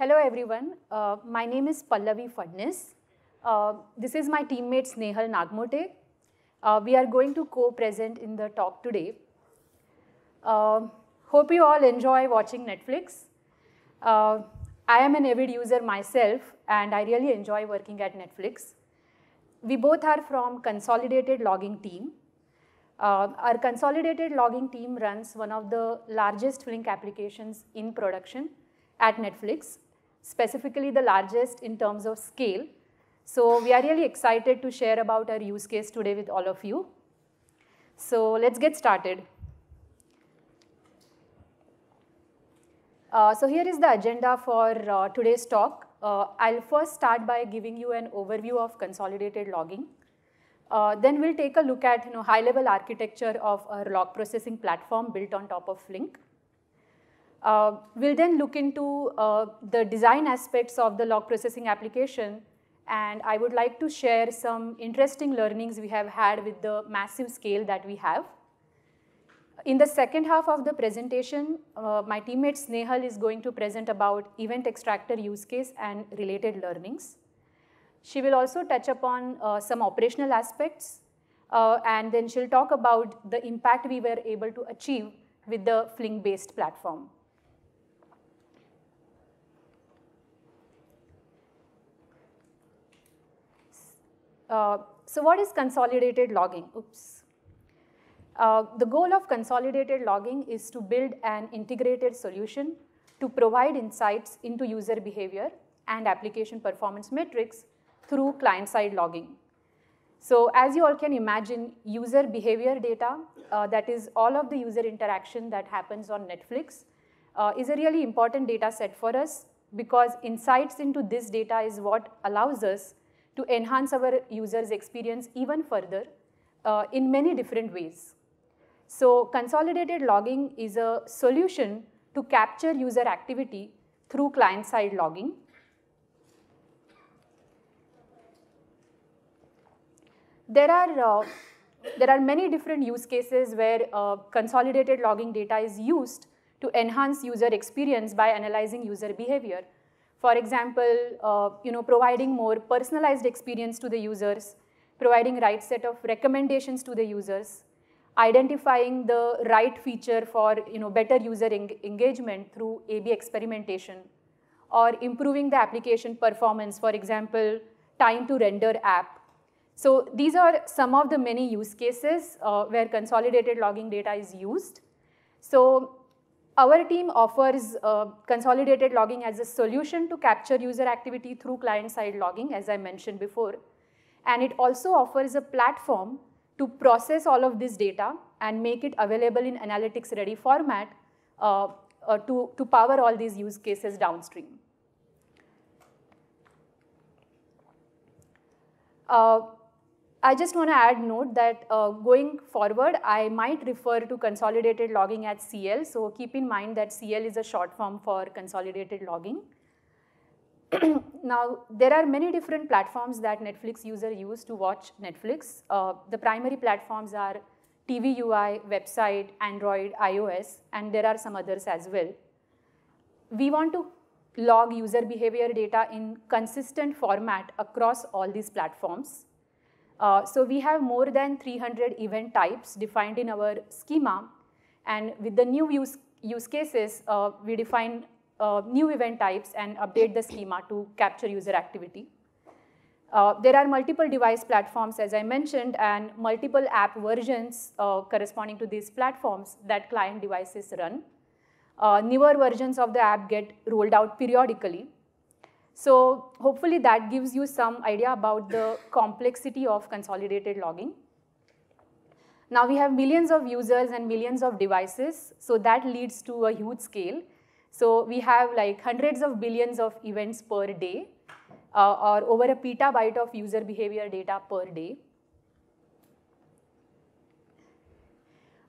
Hello everyone, uh, my name is Pallavi Phadnis. Uh, this is my teammate Snehal Nagmote. Uh, we are going to co-present in the talk today. Uh, hope you all enjoy watching Netflix. Uh, I am an avid user myself and I really enjoy working at Netflix. We both are from Consolidated Logging team. Uh, our Consolidated Logging team runs one of the largest Flink applications in production at Netflix, specifically the largest in terms of scale. So we are really excited to share about our use case today with all of you. So let's get started. Uh, so here is the agenda for uh, today's talk. Uh, I'll first start by giving you an overview of consolidated logging. Uh, then we'll take a look at you know, high-level architecture of our log processing platform built on top of Flink. Uh, we'll then look into uh, the design aspects of the log processing application, and I would like to share some interesting learnings we have had with the massive scale that we have. In the second half of the presentation, uh, my teammate Snehal is going to present about event extractor use case and related learnings. She will also touch upon uh, some operational aspects, uh, and then she'll talk about the impact we were able to achieve with the Flink-based platform. Uh, so what is consolidated logging? Oops. Uh, the goal of consolidated logging is to build an integrated solution to provide insights into user behavior and application performance metrics through client-side logging. So as you all can imagine, user behavior data, uh, that is all of the user interaction that happens on Netflix, uh, is a really important data set for us because insights into this data is what allows us to enhance our users' experience even further uh, in many different ways. So consolidated logging is a solution to capture user activity through client-side logging. There are, uh, there are many different use cases where uh, consolidated logging data is used to enhance user experience by analyzing user behavior. For example, uh, you know, providing more personalized experience to the users, providing right set of recommendations to the users, identifying the right feature for you know, better user eng engagement through A-B experimentation, or improving the application performance, for example, time to render app, so these are some of the many use cases uh, where consolidated logging data is used. So our team offers uh, consolidated logging as a solution to capture user activity through client-side logging, as I mentioned before. And it also offers a platform to process all of this data and make it available in analytics-ready format uh, uh, to, to power all these use cases downstream. I just want to add note that uh, going forward, I might refer to consolidated logging as CL. So keep in mind that CL is a short form for consolidated logging. now, there are many different platforms that Netflix users use to watch Netflix. Uh, the primary platforms are TV UI, website, Android, iOS, and there are some others as well. We want to log user behavior data in consistent format across all these platforms. Uh, so we have more than 300 event types defined in our schema. And with the new use, use cases, uh, we define uh, new event types and update the schema to capture user activity. Uh, there are multiple device platforms, as I mentioned, and multiple app versions uh, corresponding to these platforms that client devices run. newer versions of the app get rolled out periodically. So hopefully that gives you some idea about the complexity of consolidated logging. Now we have millions of users and millions of devices, so that leads to a huge scale. So we have like hundreds of billions of events per day, uh, or over a petabyte of user behavior data per day.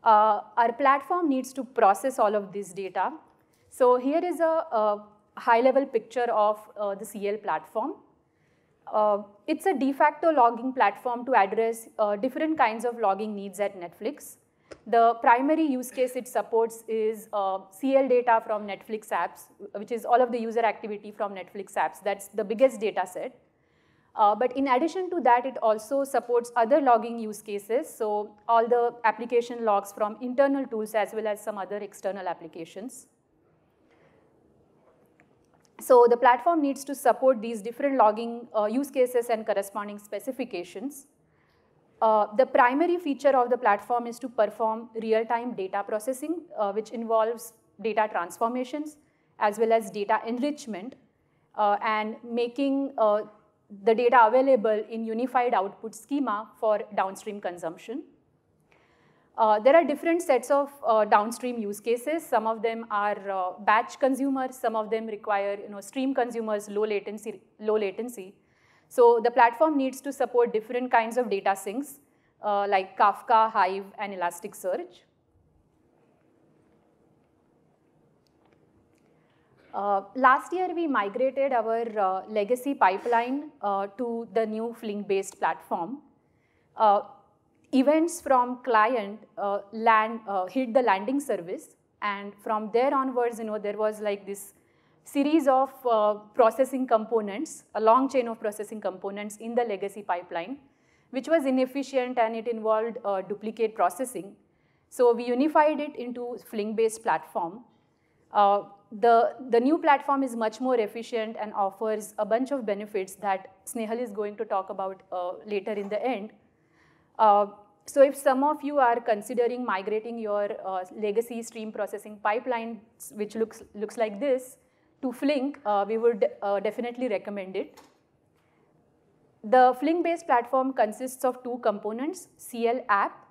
Uh, our platform needs to process all of this data. So here is a, a high-level picture of uh, the CL platform. Uh, it's a de facto logging platform to address uh, different kinds of logging needs at Netflix. The primary use case it supports is uh, CL data from Netflix apps, which is all of the user activity from Netflix apps. That's the biggest data set. Uh, but in addition to that, it also supports other logging use cases. So all the application logs from internal tools as well as some other external applications. So the platform needs to support these different logging uh, use cases and corresponding specifications. Uh, the primary feature of the platform is to perform real-time data processing, uh, which involves data transformations as well as data enrichment uh, and making uh, the data available in unified output schema for downstream consumption. Uh, there are different sets of uh, downstream use cases. Some of them are uh, batch consumers. Some of them require you know, stream consumers, low latency, low latency. So the platform needs to support different kinds of data sinks uh, like Kafka, Hive, and Elasticsearch. Uh, last year, we migrated our uh, legacy pipeline uh, to the new Flink-based platform. Uh, events from client uh, land, uh, hit the landing service, and from there onwards, you know, there was like this series of processing components, a long chain of processing components in the legacy pipeline, which was inefficient and it involved duplicate processing. So we unified it into Flink-based platform. Uh, the, the new platform is much more efficient and offers a bunch of benefits that Snehal is going to talk about uh, later in the end. Uh, so if some of you are considering migrating your uh, legacy stream processing pipeline, which looks, looks like this, to Flink, uh, we would uh, definitely recommend it. The Flink-based platform consists of two components, CL app,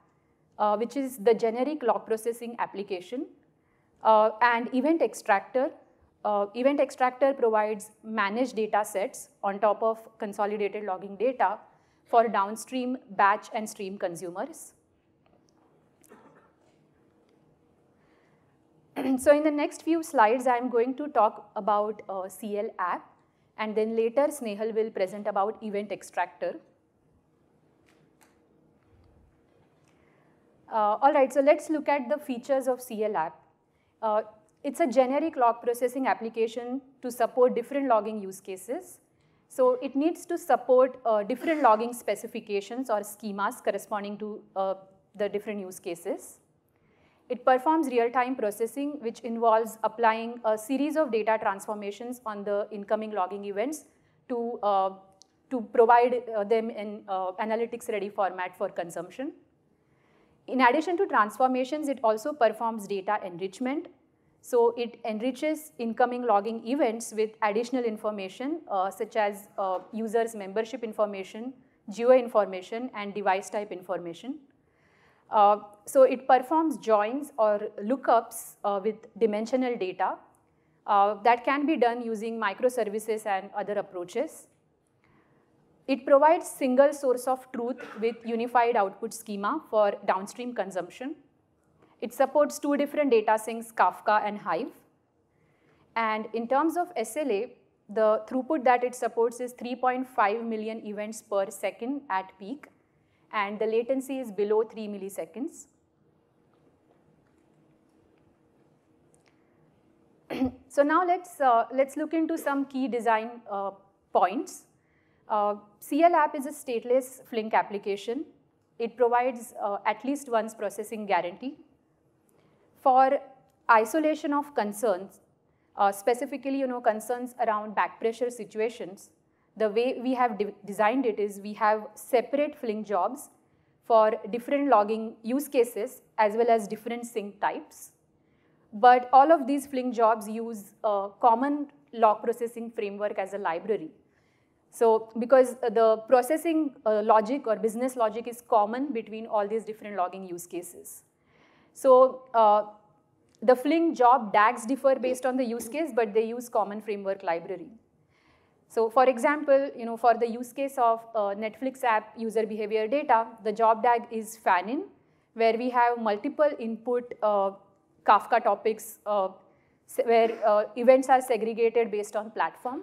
uh, which is the generic log processing application, uh, and event extractor. Uh, event extractor provides managed data sets on top of consolidated logging data for downstream batch and stream consumers. so in the next few slides, I'm going to talk about uh, CL app, and then later Snehal will present about event extractor. Uh, all right, so let's look at the features of CL app. Uh, it's a generic log processing application to support different logging use cases. So it needs to support uh, different logging specifications or schemas corresponding to uh, the different use cases. It performs real-time processing, which involves applying a series of data transformations on the incoming logging events to, uh, to provide uh, them in uh, analytics-ready format for consumption. In addition to transformations, it also performs data enrichment. So it enriches incoming logging events with additional information uh, such as uh, users membership information, geo information, and device type information. Uh, so it performs joins or lookups uh, with dimensional data uh, that can be done using microservices and other approaches. It provides single source of truth with unified output schema for downstream consumption. It supports two different data sinks, Kafka and Hive. And in terms of SLA, the throughput that it supports is 3.5 million events per second at peak, and the latency is below 3 milliseconds. so now let's, uh, let's look into some key design uh, points. Uh, CL app is a stateless Flink application. It provides uh, at least once processing guarantee. For isolation of concerns, uh, specifically you know, concerns around back pressure situations, the way we have de designed it is we have separate Flink jobs for different logging use cases as well as different sink types. But all of these Flink jobs use a common log processing framework as a library. So because the processing uh, logic or business logic is common between all these different logging use cases. So uh, the Flink job DAGs differ based on the use case, but they use common framework library. So for example, you know, for the use case of uh, Netflix app user behavior data, the job DAG is fan-in, where we have multiple input uh, Kafka topics uh, where uh, events are segregated based on platform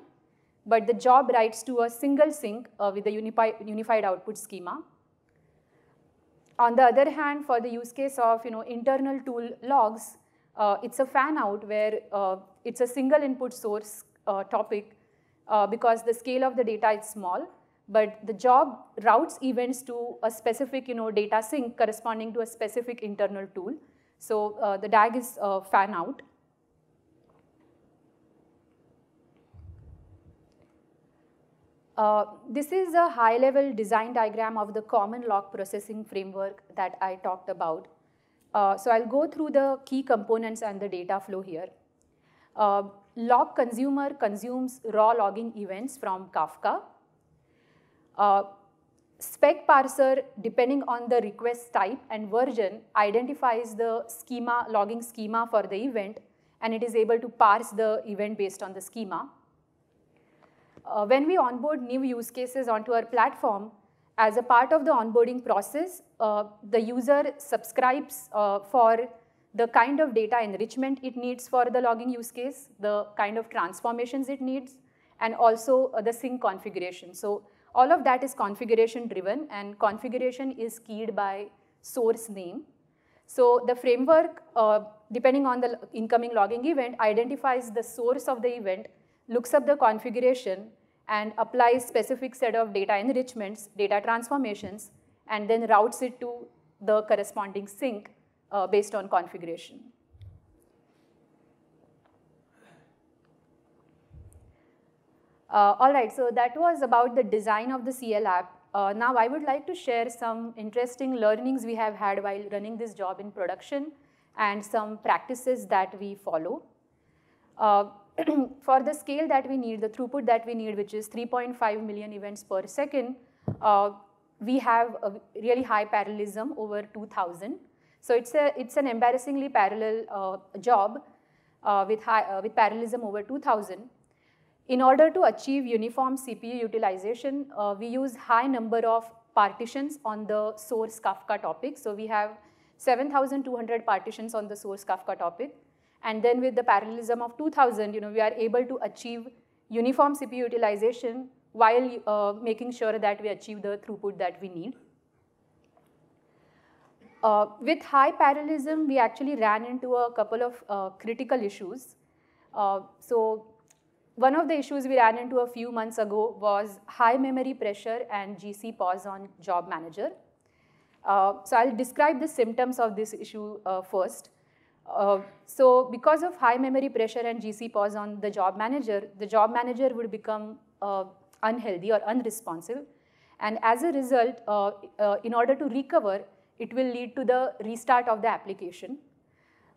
but the job writes to a single sink uh, with a unified output schema. On the other hand, for the use case of you know, internal tool logs, uh, it's a fan out where uh, it's a single input source uh, topic uh, because the scale of the data is small, but the job routes events to a specific you know, data sink corresponding to a specific internal tool. So uh, the DAG is uh, fan out. Uh, this is a high-level design diagram of the common log processing framework that I talked about. Uh, so I'll go through the key components and the data flow here. Uh, log consumer consumes raw logging events from Kafka. Uh, spec parser, depending on the request type and version, identifies the schema, logging schema for the event, and it is able to parse the event based on the schema uh, when we onboard new use cases onto our platform, as a part of the onboarding process, uh, the user subscribes uh, for the kind of data enrichment it needs for the logging use case, the kind of transformations it needs, and also uh, the sink configuration. So all of that is configuration driven and configuration is keyed by source name. So the framework, uh, depending on the incoming logging event, identifies the source of the event looks up the configuration and applies specific set of data enrichments, data transformations, and then routes it to the corresponding sink uh, based on configuration. Uh, all right, so that was about the design of the CL app. Uh, now I would like to share some interesting learnings we have had while running this job in production and some practices that we follow. For the scale that we need, the throughput that we need, which is 3.5 million events per second, uh, we have a really high parallelism over 2000. So it's, a, it's an embarrassingly parallel uh, job uh, with, high, uh, with parallelism over 2000. In order to achieve uniform CPU utilization, uh, we use high number of partitions on the source Kafka topic. So we have 7,200 partitions on the source Kafka topic. And then with the parallelism of 2000, you know, we are able to achieve uniform CPU utilization while uh, making sure that we achieve the throughput that we need. Uh, with high parallelism, we actually ran into a couple of uh, critical issues. Uh, so one of the issues we ran into a few months ago was high memory pressure and GC pause on job manager. Uh, so I'll describe the symptoms of this issue uh, first. Uh, so because of high memory pressure and GC pause on the job manager, the job manager would become uh, unhealthy or unresponsive. And as a result, uh, uh in order to recover, it will lead to the restart of the application.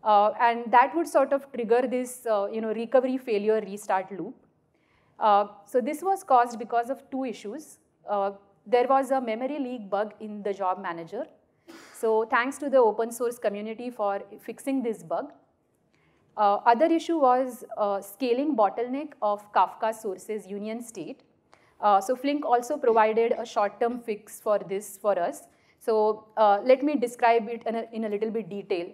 Uh, and that would sort of trigger this you know, recovery failure restart loop. so this was caused because of two issues. there was a memory leak bug in the job manager so thanks to the open source community for fixing this bug. Uh, other issue was uh, scaling bottleneck of Kafka sources union state. Uh, so Flink also provided a short-term fix for this for us. So uh, let me describe it in a, in a, little bit detail.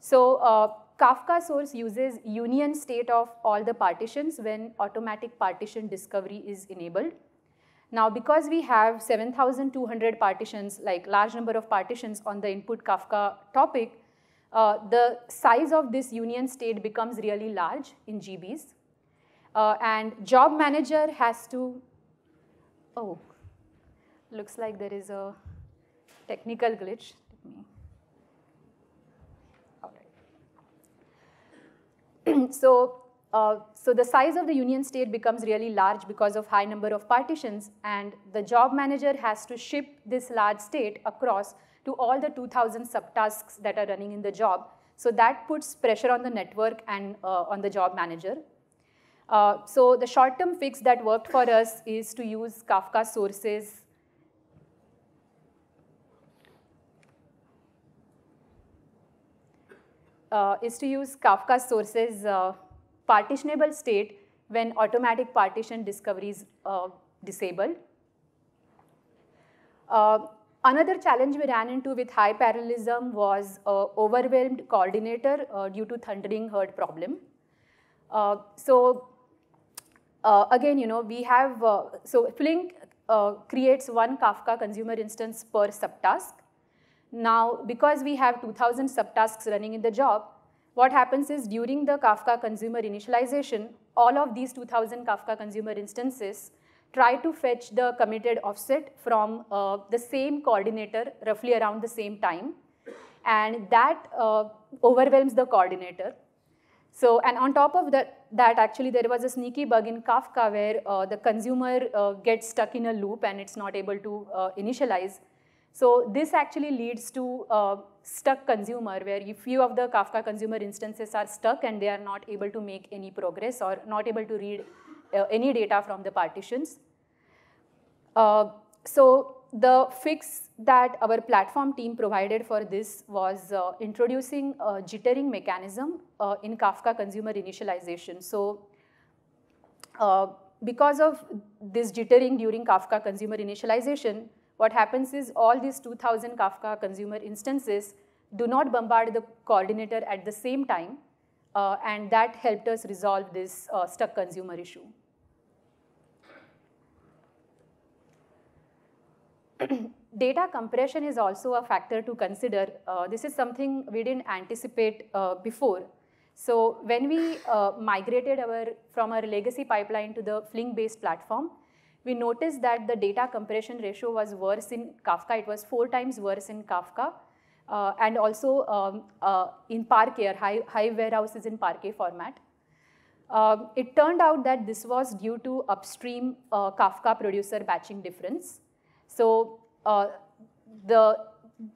So uh, Kafka source uses union state of all the partitions when automatic partition discovery is enabled. Now, because we have 7,200 partitions, like large number of partitions on the input Kafka topic, uh, the size of this union state becomes really large in GBs. Uh, and job manager has to, oh, looks like there is a technical glitch. All right. so uh, so the size of the union state becomes really large because of high number of partitions and the job manager has to ship this large state across to all the 2000 subtasks that are running in the job. So that puts pressure on the network and uh, on the job manager. Uh, so the short-term fix that worked for us is to use Kafka sources uh, is to use Kafka sources uh, partitionable state when automatic partition discovery is uh, disabled. Uh, another challenge we ran into with high parallelism was uh, overwhelmed coordinator uh, due to thundering herd problem. Uh, so uh, again, you know, we have, so Flink creates one Kafka consumer instance per subtask. Now, because we have 2000 subtasks running in the job, what happens is during the Kafka consumer initialization, all of these 2000 Kafka consumer instances try to fetch the committed offset from uh, the same coordinator roughly around the same time. And that uh, overwhelms the coordinator. So, and on top of that, that actually there was a sneaky bug in Kafka where uh, the consumer uh, gets stuck in a loop and it's not able to uh, initialize. So this actually leads to a stuck consumer where a few of the Kafka consumer instances are stuck and they are not able to make any progress or not able to read uh, any data from the partitions. Uh, so the fix that our platform team provided for this was uh, introducing a jittering mechanism uh, in Kafka consumer initialization. So uh, because of this jittering during Kafka consumer initialization, what happens is all these 2000 Kafka consumer instances do not bombard the coordinator at the same time, uh, and that helped us resolve this uh, stuck consumer issue. Data compression is also a factor to consider. Uh, this is something we didn't anticipate uh, before. So when we uh, migrated our, from our legacy pipeline to the Flink-based platform, we noticed that the data compression ratio was worse in Kafka. It was four times worse in Kafka. Uh, and also um, uh, in Parquet, high, Hive warehouses in Parquet format. Um, it turned out that this was due to upstream uh, Kafka producer batching difference. So uh, the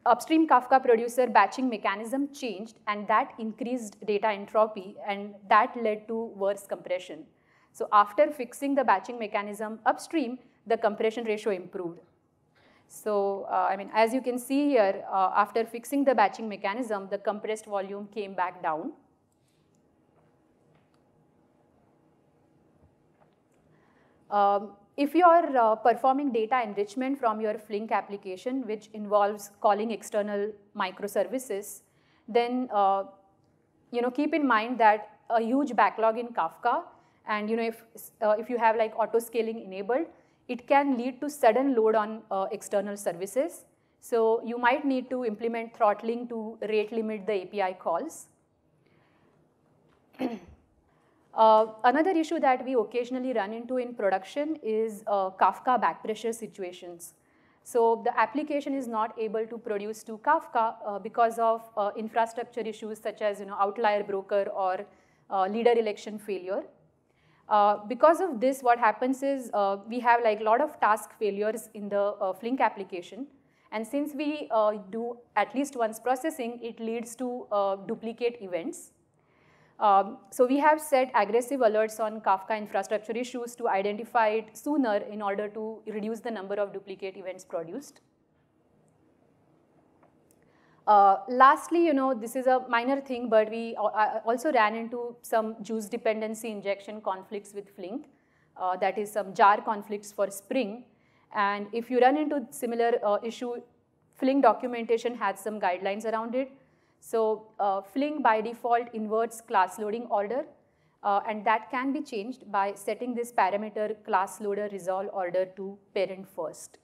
upstream Kafka producer batching mechanism changed and that increased data entropy and that led to worse compression. So after fixing the batching mechanism upstream, the compression ratio improved. So, uh, I mean, as you can see here, uh, after fixing the batching mechanism, the compressed volume came back down. Um, if you are uh, performing data enrichment from your Flink application, which involves calling external microservices, then uh, you know, keep in mind that a huge backlog in Kafka and you know, if, uh, if you have like auto scaling enabled, it can lead to sudden load on uh, external services. So you might need to implement throttling to rate limit the API calls. uh, another issue that we occasionally run into in production is uh, Kafka backpressure situations. So the application is not able to produce to Kafka uh, because of uh, infrastructure issues such as you know, outlier broker or leader election failure. Uh, because of this, what happens is uh, we have like a lot of task failures in the uh, Flink application. And since we uh, do at least once processing, it leads to uh, duplicate events. Um, so we have set aggressive alerts on Kafka infrastructure issues to identify it sooner in order to reduce the number of duplicate events produced. Uh, lastly, you know, this is a minor thing, but we also ran into some Guice dependency injection conflicts with Flink. Uh, that is some jar conflicts for Spring. And if you run into similar uh, issue, Flink documentation has some guidelines around it. So uh, Flink by default inverts class loading order, uh, and that can be changed by setting this parameter class loader resolve order to parent first.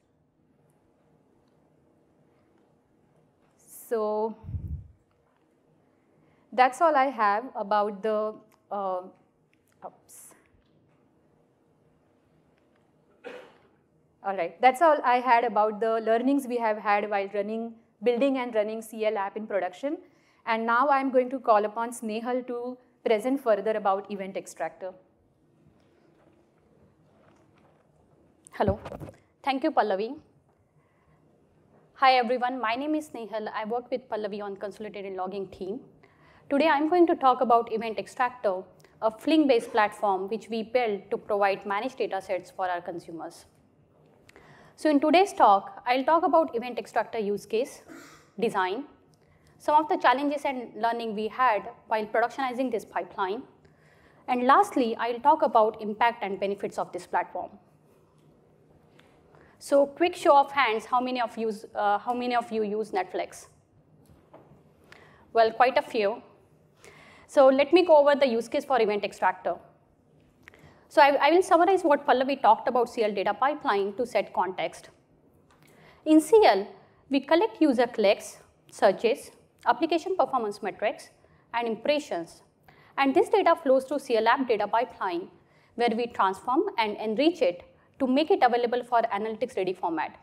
So that's all I have about the, uh, oops. All right, that's all I had about the learnings we have had while running, building and running CL app in production. And now I'm going to call upon Snehal to present further about Event Extractor. Hello. Thank you, Pallavi. Hi everyone, my name is Snehal. I work with Pallavi on consolidated logging team. Today I'm going to talk about Event Extractor, a Flink-based platform which we built to provide managed data sets for our consumers. So in today's talk, I'll talk about Event Extractor use case, design, some of the challenges and learning we had while productionizing this pipeline, and lastly, I'll talk about impact and benefits of this platform. So quick show of hands, how many of you, uh, how many of you use Netflix? Well, quite a few. So let me go over the use case for Event Extractor. So I, I will summarize what Pallavi talked about CL data pipeline to set context. In CL, we collect user clicks, searches, application performance metrics, and impressions. And this data flows through CL app data pipeline, where we transform and enrich it to make it available for analytics ready format.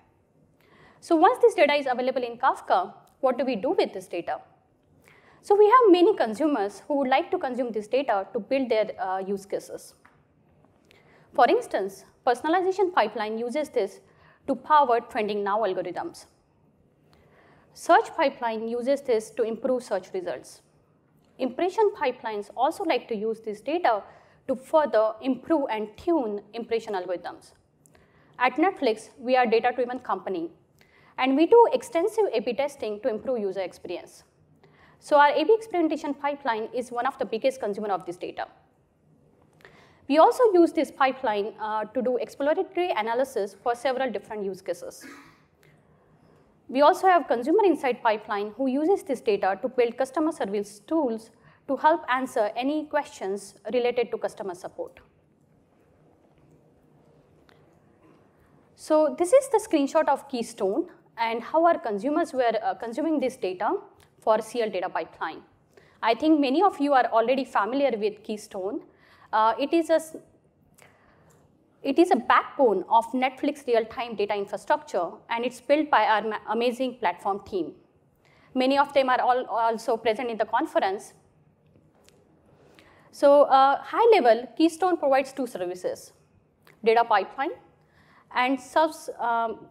So once this data is available in Kafka, what do we do with this data? So we have many consumers who would like to consume this data to build their uh, use cases. For instance, personalization pipeline uses this to power trending now algorithms. Search pipeline uses this to improve search results. Impression pipelines also like to use this data to further improve and tune impression algorithms. At Netflix, we are a data-driven company, and we do extensive A-B testing to improve user experience. So our A-B experimentation pipeline is one of the biggest consumer of this data. We also use this pipeline uh, to do exploratory analysis for several different use cases. We also have consumer insight pipeline who uses this data to build customer service tools to help answer any questions related to customer support. So this is the screenshot of Keystone and how our consumers were uh, consuming this data for CL data pipeline. I think many of you are already familiar with Keystone. Uh, it, is a, it is a backbone of Netflix real-time data infrastructure, and it's built by our amazing platform team. Many of them are all also present in the conference. So uh, high level, Keystone provides two services, data pipeline and serves, um,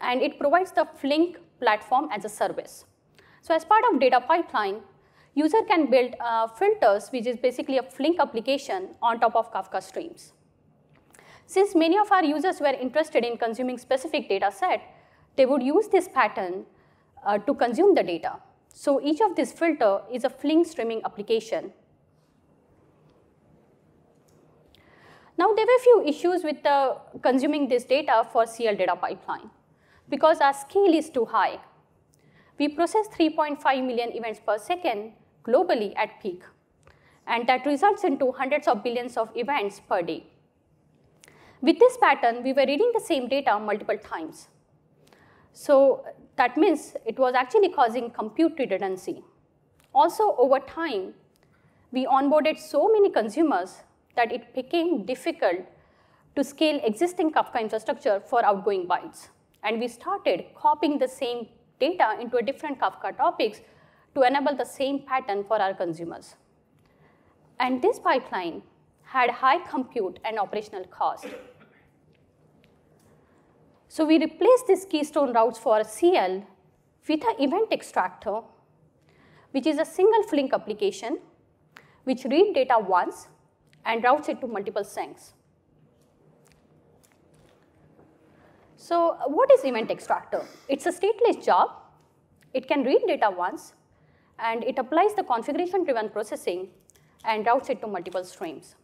and it provides the Flink platform as a service. So as part of data pipeline, user can build uh, filters, which is basically a Flink application on top of Kafka streams. Since many of our users were interested in consuming specific data set, they would use this pattern uh, to consume the data. So each of this filter is a Flink streaming application Now, there were a few issues with uh, consuming this data for CL data pipeline because our scale is too high. We process 3.5 million events per second globally at peak, and that results into hundreds of billions of events per day. With this pattern, we were reading the same data multiple times. So that means it was actually causing compute redundancy. Also, over time, we onboarded so many consumers that it became difficult to scale existing Kafka infrastructure for outgoing bytes. And we started copying the same data into a different Kafka topics to enable the same pattern for our consumers. And this pipeline had high compute and operational cost. So we replaced these keystone routes for CL with an event extractor, which is a single Flink application, which read data once and routes it to multiple sinks. So what is event extractor? It's a stateless job. It can read data once, and it applies the configuration-driven processing and routes it to multiple streams.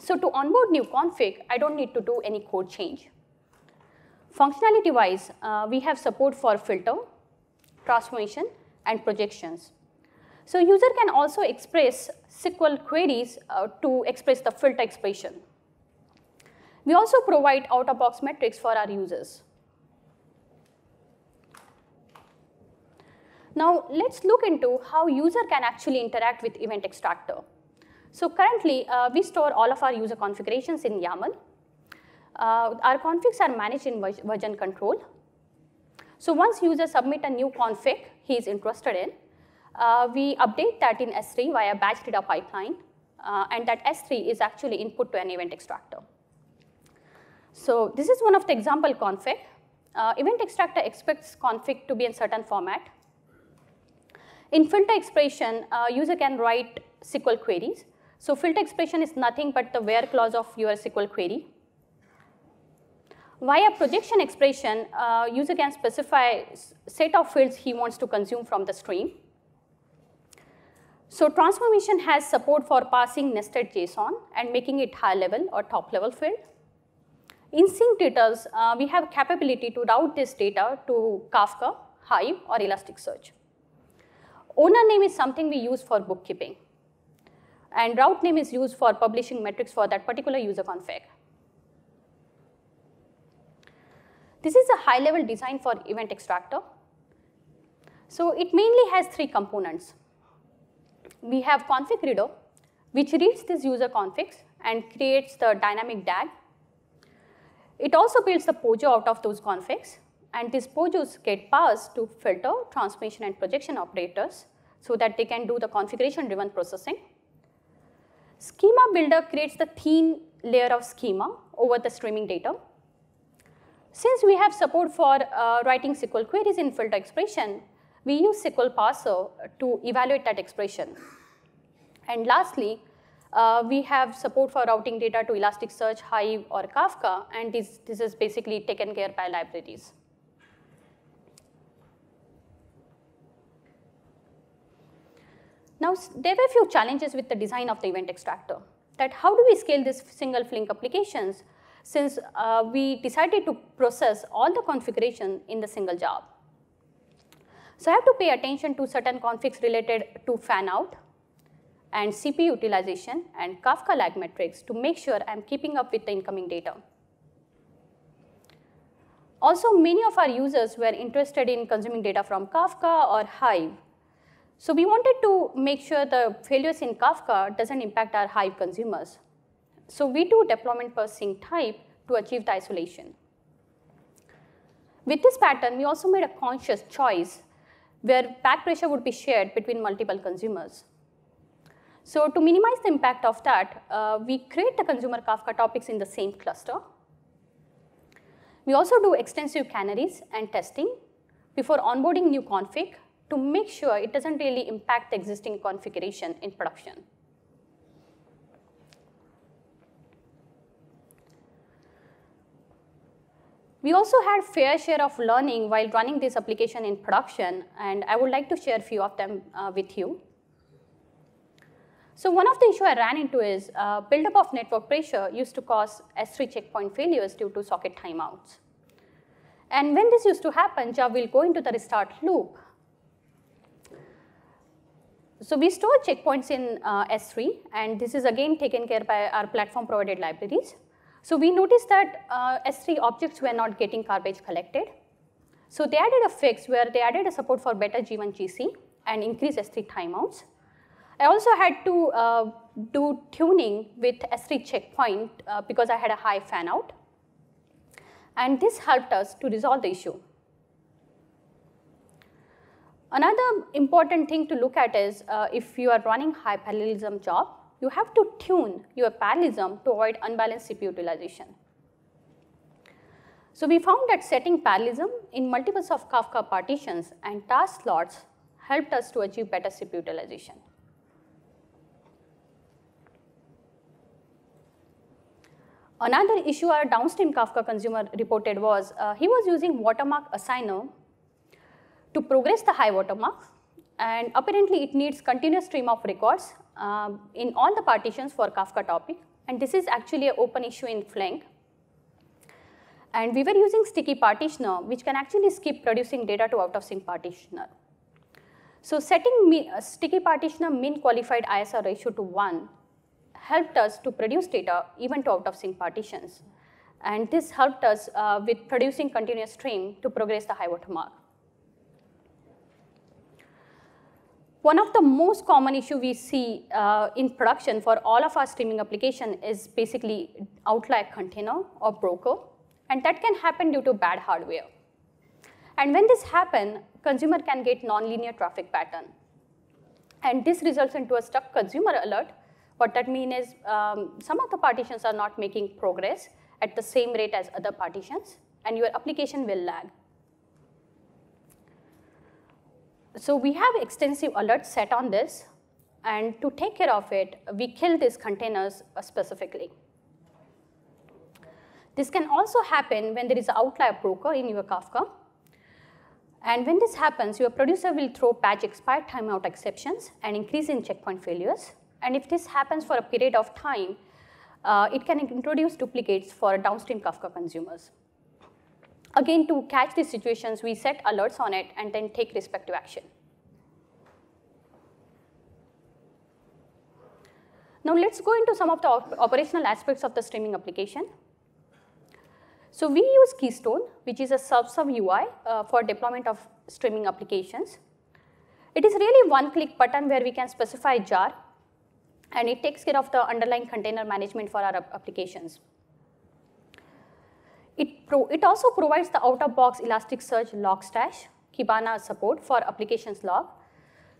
So to onboard new config, I don't need to do any code change. Functionality-wise, uh, we have support for filter, transformation, and projections. So user can also express SQL queries uh, to express the filter expression. We also provide out-of-box metrics for our users. Now let's look into how user can actually interact with Event Extractor. So currently, uh, we store all of our user configurations in YAML. Uh, our configs are managed in version control. So once user submit a new config he is interested in, we update that in S3 via batch data pipeline, uh, and that S3 is actually input to an event extractor. So this is one of the example config. Uh, event extractor expects config to be in certain format. In filter expression, uh, user can write SQL queries. So filter expression is nothing but the where clause of your SQL query. Via projection expression, uh, user can specify set of fields he wants to consume from the stream. So transformation has support for passing nested JSON and making it high level or top level field. In sink details, uh, we have capability to route this data to Kafka, Hive, or Elasticsearch. Owner name is something we use for bookkeeping. And route name is used for publishing metrics for that particular user config. This is a high-level design for event extractor. So it mainly has three components. We have config reader, which reads these user configs and creates the dynamic DAG. It also builds the POJO out of those configs, and these POJOs get passed to filter, transformation, and projection operators so that they can do the configuration-driven processing. Schema builder creates the thin layer of schema over the streaming data. Since we have support for uh, writing SQL queries in filter expression, we use SQL parser to evaluate that expression. And lastly, uh, we have support for routing data to Elasticsearch, Hive, or Kafka, and this, this is basically taken care by libraries. Now, there were a few challenges with the design of the event extractor. That how do we scale these single Flink applications since uh, we decided to process all the configuration in the single job. So I have to pay attention to certain configs related to fan out and CPU utilization and Kafka lag metrics to make sure I'm keeping up with the incoming data. Also, many of our users were interested in consuming data from Kafka or Hive so we wanted to make sure the failures in Kafka doesn't impact our Hive consumers. So we do deployment per sink type to achieve the isolation. With this pattern, we also made a conscious choice where back pressure would be shared between multiple consumers. So to minimize the impact of that, uh, we create the consumer Kafka topics in the same cluster. We also do extensive canaries and testing before onboarding new config to make sure it doesn't really impact the existing configuration in production. We also had fair share of learning while running this application in production, and I would like to share a few of them uh, with you. So one of the issues I ran into is uh, buildup of network pressure used to cause S3 checkpoint failures due to socket timeouts. And when this used to happen, job will go into the restart loop so we store checkpoints in uh, S3, and this is again taken care by our platform provided libraries. So we noticed that uh, S3 objects were not getting garbage collected. So they added a fix where they added a support for better G1 GC and increased S3 timeouts. I also had to uh, do tuning with S3 checkpoint uh, because I had a high fan out. And this helped us to resolve the issue. Another important thing to look at is uh, if you are running high parallelism job, you have to tune your parallelism to avoid unbalanced CPU utilization. So we found that setting parallelism in multiples of Kafka partitions and task slots helped us to achieve better CPU utilization. Another issue our downstream Kafka consumer reported was uh, he was using watermark assigner to progress the high watermark. And apparently it needs continuous stream of records um, in all the partitions for Kafka topic. And this is actually an open issue in Flink. And we were using sticky partitioner, which can actually skip producing data to out of sync partitioner. So setting uh, sticky partitioner min qualified ISR ratio to 1 helped us to produce data even to out of sync partitions. And this helped us uh, with producing continuous stream to progress the high watermark. One of the most common issue we see uh, in production for all of our streaming application is basically outlier container or broker, and that can happen due to bad hardware. And when this happen, consumer can get nonlinear traffic pattern. And this results into a stuck consumer alert. What that means is um, some of the partitions are not making progress at the same rate as other partitions, and your application will lag. So we have extensive alerts set on this, and to take care of it, we kill these containers specifically. This can also happen when there is an outlier broker in your Kafka. And when this happens, your producer will throw batch expired timeout exceptions and increase in checkpoint failures. And if this happens for a period of time, uh, it can introduce duplicates for downstream Kafka consumers. Again, to catch these situations, we set alerts on it and then take respective action. Now let's go into some of the op operational aspects of the streaming application. So we use Keystone, which is a self-serve UI uh, for deployment of streaming applications. It is really one-click button where we can specify jar, and it takes care of the underlying container management for our applications. It, pro it also provides the out-of-box Elasticsearch Logstash, Kibana support for applications log,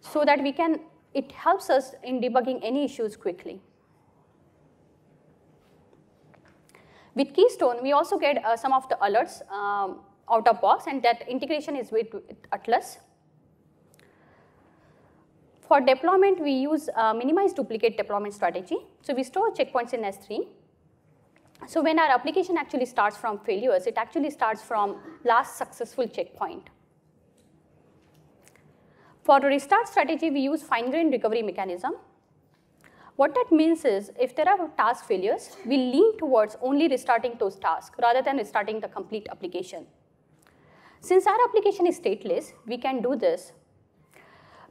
so that we can, it helps us in debugging any issues quickly. With Keystone, we also get uh, some of the alerts um, out of box, and that integration is with, with Atlas. For deployment, we use uh, minimize duplicate deployment strategy. So we store checkpoints in S3. So when our application actually starts from failures, it actually starts from last successful checkpoint. For restart strategy, we use fine-grained recovery mechanism. What that means is if there are task failures, we lean towards only restarting those tasks rather than restarting the complete application. Since our application is stateless, we can do this.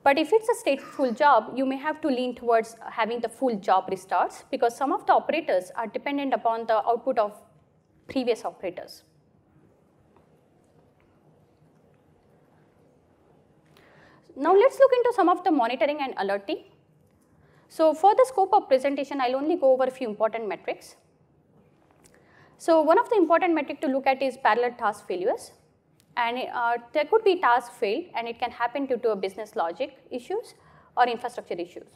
But if it's a stateful job, you may have to lean towards having the full job restarts because some of the operators are dependent upon the output of previous operators. Now let's look into some of the monitoring and alerting. So for the scope of presentation, I'll only go over a few important metrics. So one of the important metric to look at is parallel task failures. And uh, there could be task failed, and it can happen due to business logic issues or infrastructure issues.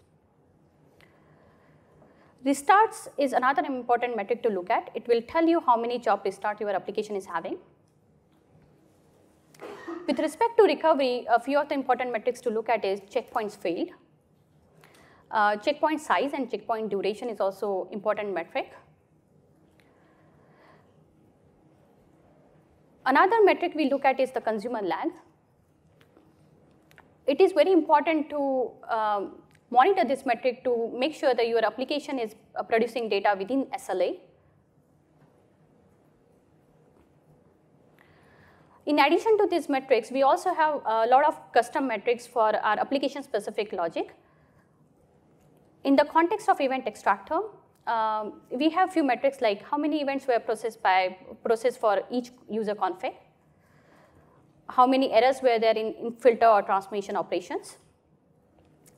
Restarts is another important metric to look at. It will tell you how many job restart your application is having. With respect to recovery, a few of the important metrics to look at is checkpoints failed. Uh, checkpoint size and checkpoint duration is also important metric. Another metric we look at is the consumer lag. It is very important to um, monitor this metric to make sure that your application is uh, producing data within SLA. In addition to these metrics, we also have a lot of custom metrics for our application-specific logic. In the context of event extractor, um, we have few metrics like how many events were processed by processed for each user config, how many errors were there in, in filter or transformation operations.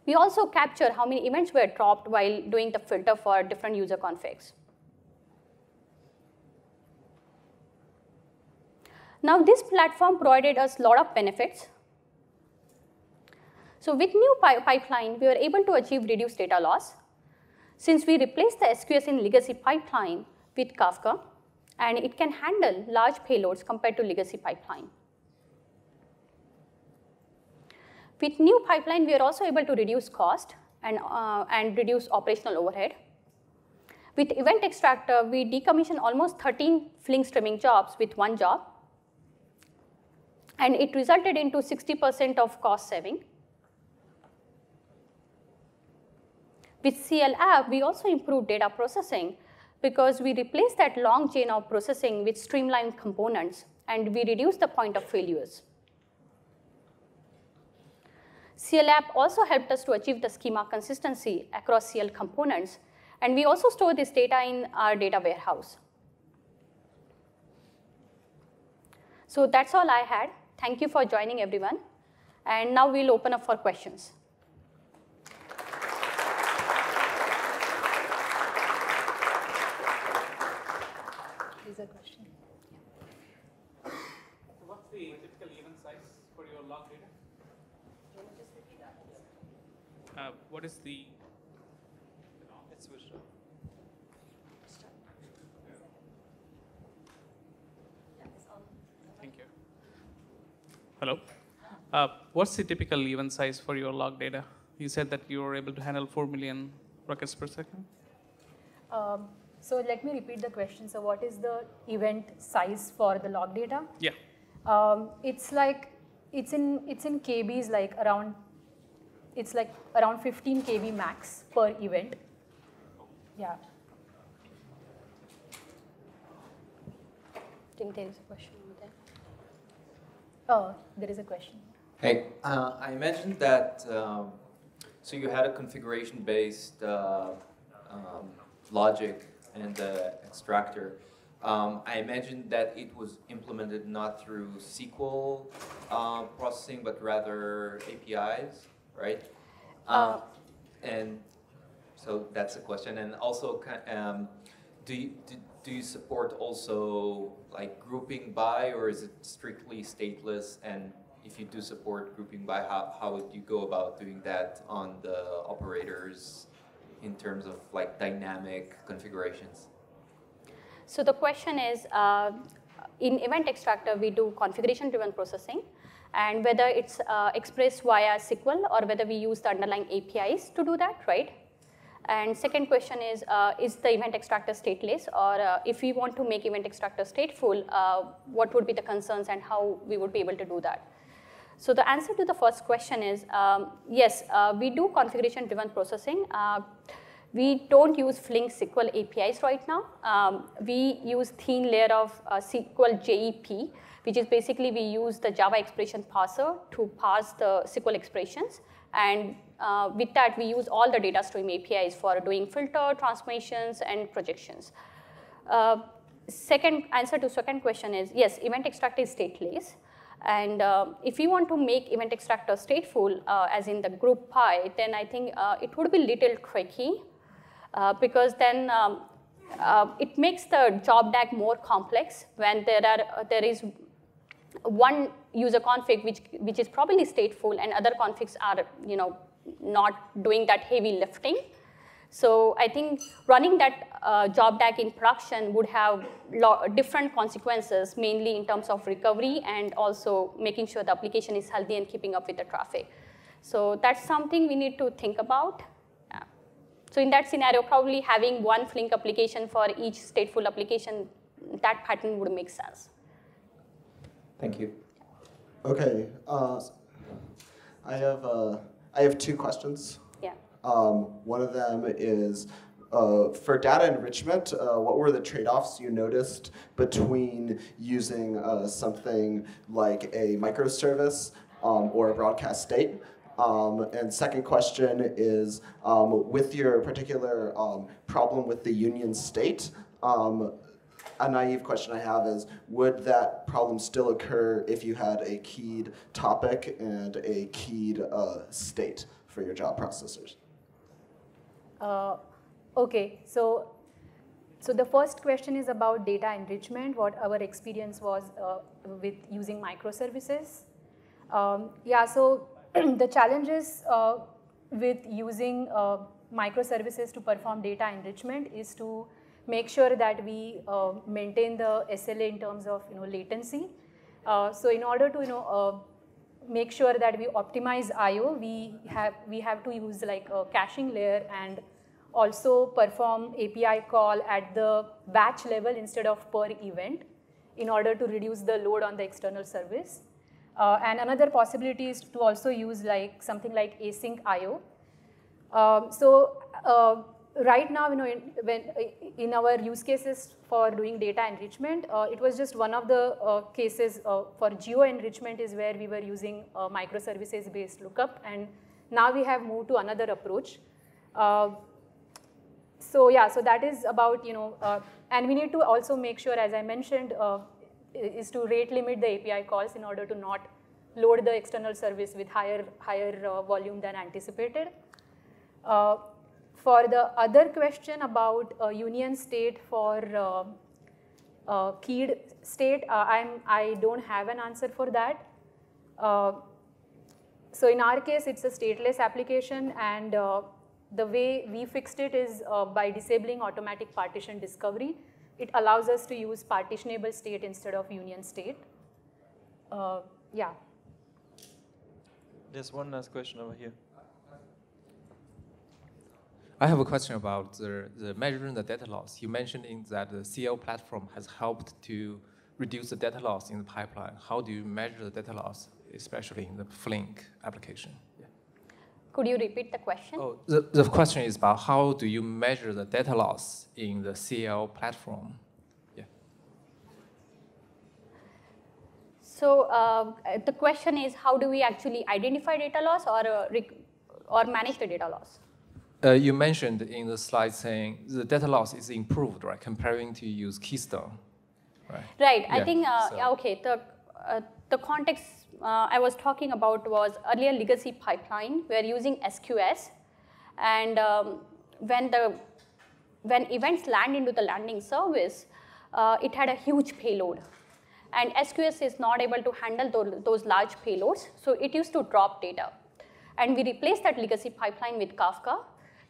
We also capture how many events were dropped while doing the filter for different user configs. Now this platform provided us a lot of benefits so with new pi pipeline, we were able to achieve reduced data loss. Since we replaced the SQS in legacy pipeline with Kafka, and it can handle large payloads compared to legacy pipeline. With new pipeline, we are also able to reduce cost and, uh, and reduce operational overhead. With Event Extractor, we decommission almost 13 Flink streaming jobs with one job, and it resulted into 60% of cost saving. With CL app, we also improved data processing because we replaced that long chain of processing with streamlined components and we reduced the point of failures. CL app also helped us to achieve the schema consistency across CL components and we also store this data in our data warehouse. So that's all I had. Thank you for joining everyone. And now we'll open up for questions. is a question. So what's the typical event size for your log data? Uh, what is the, let's switch to. Thank you. Hello. Uh, what's the typical event size for your log data? You said that you were able to handle 4 million records per second. Um, so let me repeat the question. So what is the event size for the log data? Yeah. Um, it's like, it's in, it's in KBs like around, it's like around 15 KB max per event. Yeah. I think there is a question over there. Oh, there is a question. Hey, uh, I imagine that, um, so you had a configuration-based uh, um, logic and the extractor. um, I imagine that it was implemented not through SQL uh, processing, but rather APIs, right? Uh, and so that's a question. And also, um, do, you, do, do you support also like grouping by, or is it strictly stateless? And if you do support grouping by, how, how would you go about doing that on the operators in terms of like dynamic configurations? So the question is, uh, in event extractor, we do configuration-driven processing, and whether it's uh, expressed via SQL or whether we use the underlying APIs to do that, right? And second question is, uh, is the event extractor stateless? Or uh, if we want to make event extractor stateful, uh, what would be the concerns and how we would be able to do that? So the answer to the first question is, um, yes, uh, we do configuration-driven processing. We don't use Flink SQL APIs right now. Um, we use thin layer of uh, SQL JEP, which is basically we use the Java expression parser to parse the SQL expressions. And uh, with that, we use all the data stream APIs for doing filter, transformations, and projections. Uh, second answer to second question is, yes, event extractor is stateless. And uh, if you want to make event extractor stateful, uh, as in the group by, then I think uh, it would be a little tricky uh, because then um, uh, it makes the job DAG more complex when there, are, uh, there is one user config which, which is probably stateful and other configs are you know, not doing that heavy lifting. So I think running that uh, job DAG in production would have different consequences, mainly in terms of recovery and also making sure the application is healthy and keeping up with the traffic. So that's something we need to think about. So in that scenario, probably having one Flink application for each stateful application, that pattern would make sense. Thank you. Okay, uh, I have uh, I have two questions. Yeah. Um, one of them is uh, for data enrichment, uh, what were the trade-offs you noticed between using uh, something like a microservice um, or a broadcast state um, and second question is, um, with your particular um, problem with the union state, um, a naive question I have is, would that problem still occur if you had a keyed topic and a keyed uh, state for your job processors? Uh, okay, so so the first question is about data enrichment, what our experience was uh, with using microservices. Um, yeah, so the challenges uh, with using uh, microservices to perform data enrichment is to make sure that we uh, maintain the SLA in terms of you know latency. Uh, so in order to you know uh, make sure that we optimize I/O, we have we have to use like a caching layer and also perform API call at the batch level instead of per event in order to reduce the load on the external service. Uh, and another possibility is to also use like something like async IO. Um, so uh, right now, you know, in, when, in our use cases for doing data enrichment, uh, it was just one of the uh, cases uh, for geo enrichment is where we were using uh, microservices based lookup. And now we have moved to another approach. so yeah, so that is about, you know, and we need to also make sure, as I mentioned, is to rate limit the API calls in order to not load the external service with higher, higher uh, volume than anticipated. Uh, for the other question about uh, union state for uh, uh, keyed state, uh, I'm, I don't have an answer for that. so in our case, it's a stateless application and the way we fixed it is by disabling automatic partition discovery it allows us to use partitionable state instead of union state. Uh, yeah. There's one last question over here. I have a question about the, the measuring the data loss. You mentioned in that the CL platform has helped to reduce the data loss in the pipeline. How do you measure the data loss, especially in the Flink application? Could you repeat the question? Oh, the, the question is about how do you measure the data loss in the CL platform? Yeah. So uh, the question is how do we actually identify data loss or, uh, or manage the data loss? Uh, you mentioned in the slide saying the data loss is improved, right, comparing to use Keystone. right? Right. I think uh, so- yeah, okay. The uh, the context uh, I was talking about was earlier legacy pipeline. We are using SQS, and um, when the when events land into the landing service, uh, it had a huge payload, and SQS is not able to handle those, those large payloads, so it used to drop data, and we replaced that legacy pipeline with Kafka.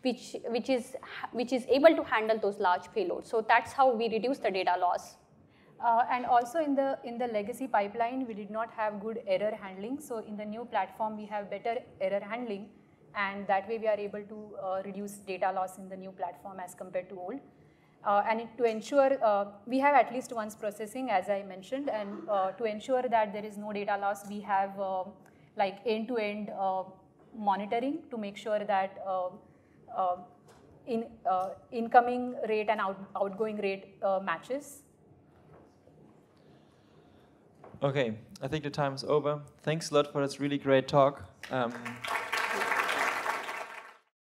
Which, which, is, which is able to handle those large payloads. So that's how we reduce the data loss. Uh, and also in the in the legacy pipeline, we did not have good error handling. So in the new platform, we have better error handling, and that way we are able to uh, reduce data loss in the new platform as compared to old. Uh, and to ensure uh, we have at least once processing, as I mentioned, and uh, to ensure that there is no data loss, we have uh, like end-to-end monitoring to make sure that in incoming rate and out, outgoing rate matches. Okay, I think the time is over. Thanks a lot for this really great talk. Um,